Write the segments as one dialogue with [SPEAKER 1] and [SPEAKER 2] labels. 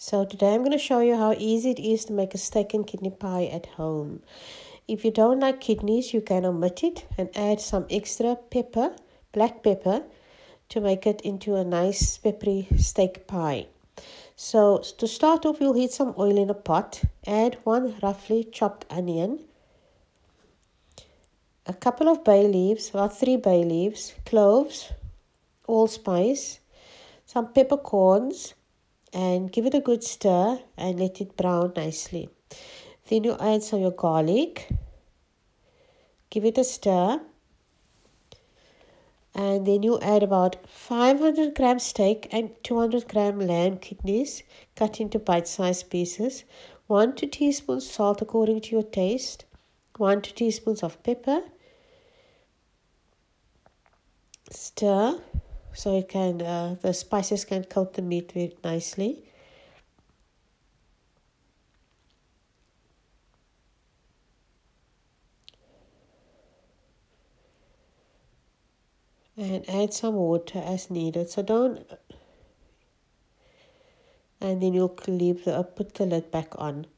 [SPEAKER 1] So today I'm going to show you how easy it is to make a steak and kidney pie at home. If you don't like kidneys, you can omit it and add some extra pepper, black pepper, to make it into a nice peppery steak pie. So to start off, you'll heat some oil in a pot. Add one roughly chopped onion, a couple of bay leaves, about three bay leaves, cloves, allspice, some peppercorns, and give it a good stir and let it brown nicely. Then you add some your garlic, give it a stir, and then you add about 500 gram steak and 200 gram lamb kidneys cut into bite-sized pieces, 1 to teaspoons salt according to your taste, 1 to teaspoons of pepper, stir so it can uh, the spices can coat the meat very nicely. And add some water as needed. So don't and then you'll leave the put the lid back on.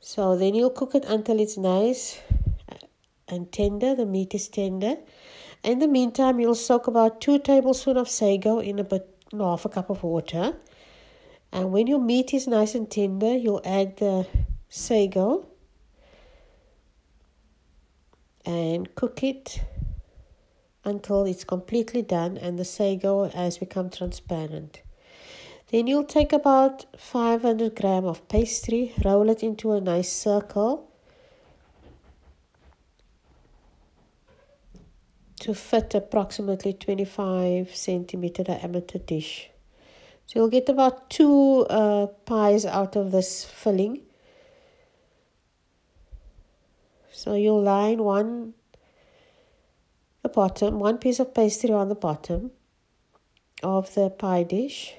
[SPEAKER 1] So then you'll cook it until it's nice and tender. The meat is tender in the meantime, you'll soak about two tablespoons of sago in about half a cup of water. And when your meat is nice and tender, you'll add the sago and cook it until it's completely done and the sago has become transparent. Then you'll take about 500 gram of pastry, roll it into a nice circle to fit approximately 25 centimeter diameter dish. So you'll get about two uh, pies out of this filling. So you'll line one the bottom, one piece of pastry on the bottom of the pie dish.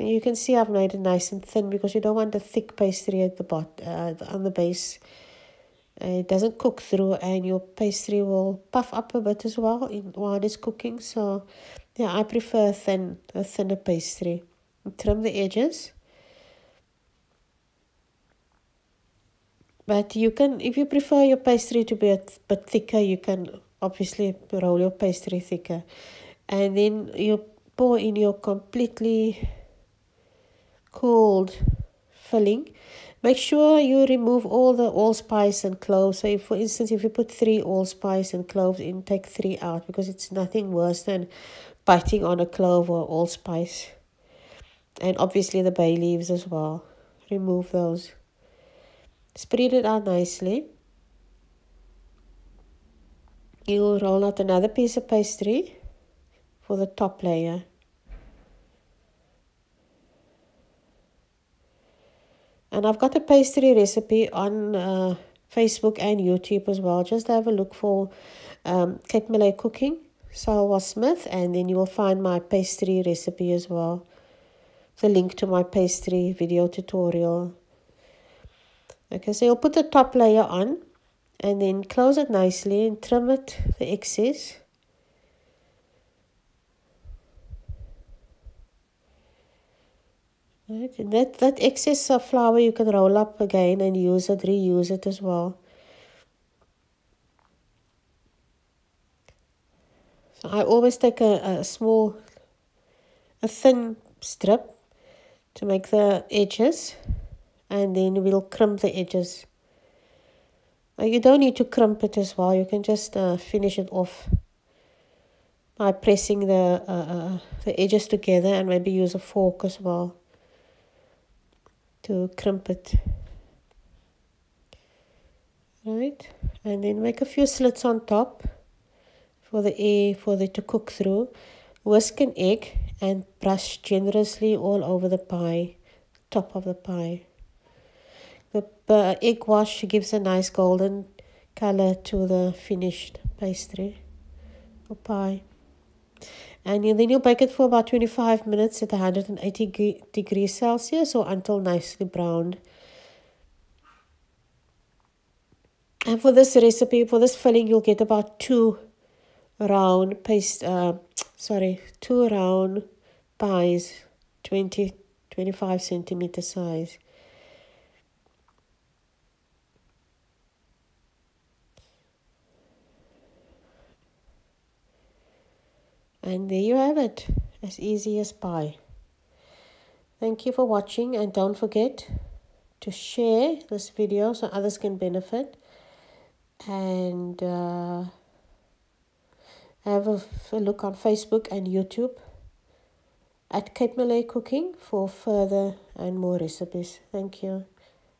[SPEAKER 1] And you can see I've made it nice and thin because you don't want the thick pastry at the bottom uh, on the base it doesn't cook through and your pastry will puff up a bit as well in, while it's cooking. So yeah I prefer thin a thinner pastry. Trim the edges. But you can if you prefer your pastry to be a bit thicker you can obviously roll your pastry thicker. And then you pour in your completely cooled filling Make sure you remove all the allspice and cloves. So if, for instance, if you put three allspice and cloves in, take three out because it's nothing worse than biting on a clove or allspice. And obviously the bay leaves as well. Remove those. Spread it out nicely. You roll out another piece of pastry for the top layer. And I've got a pastry recipe on uh, Facebook and YouTube as well. Just have a look for um, Cape Malay Cooking, Salwaa Smith, and then you will find my pastry recipe as well. The link to my pastry video tutorial. Okay, so you'll put the top layer on and then close it nicely and trim it, the excess. Right, that, that excess of flour you can roll up again and use it, reuse it as well. So I always take a, a small, a thin strip to make the edges and then we'll crimp the edges. Now you don't need to crimp it as well, you can just uh, finish it off by pressing the, uh, uh, the edges together and maybe use a fork as well to crimp it right and then make a few slits on top for the air for it to cook through. Whisk an egg and brush generously all over the pie top of the pie. The uh, egg wash gives a nice golden color to the finished pastry or pie and then you'll bake it for about 25 minutes at 180 degrees Celsius or until nicely browned. And for this recipe, for this filling, you'll get about two round paste, uh, sorry, two round pies, 20 25 centimeter size. And there you have it, as easy as pie. Thank you for watching and don't forget to share this video so others can benefit. And uh, have a, a look on Facebook and YouTube at Cape Malay Cooking for further and more recipes. Thank you.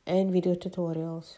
[SPEAKER 1] And video tutorials.